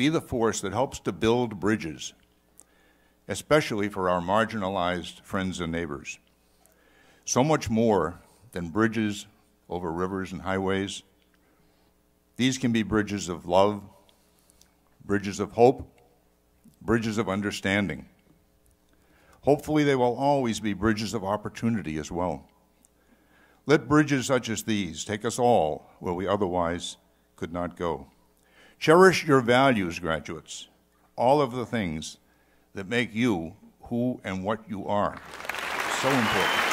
be the force that helps to build bridges, especially for our marginalized friends and neighbors. So much more than bridges over rivers and highways. These can be bridges of love, bridges of hope, bridges of understanding. Hopefully, they will always be bridges of opportunity as well. Let bridges such as these take us all where we otherwise could not go. Cherish your values, graduates, all of the things that make you who and what you are. So important.